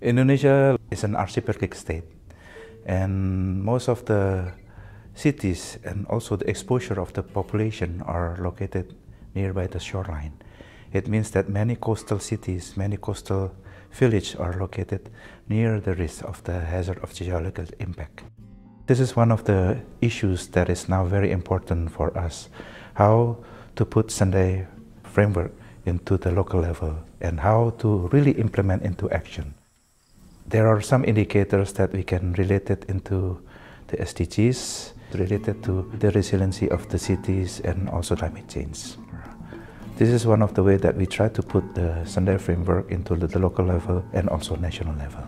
Indonesia is an archipelagic state and most of the cities and also the exposure of the population are located nearby the shoreline. It means that many coastal cities, many coastal villages are located near the risk of the hazard of geological impact. This is one of the issues that is now very important for us, how to put Sendai framework into the local level and how to really implement into action. There are some indicators that we can relate it into the SDGs related to the resiliency of the cities and also climate change. This is one of the ways that we try to put the Sendai framework into the local level and also national level.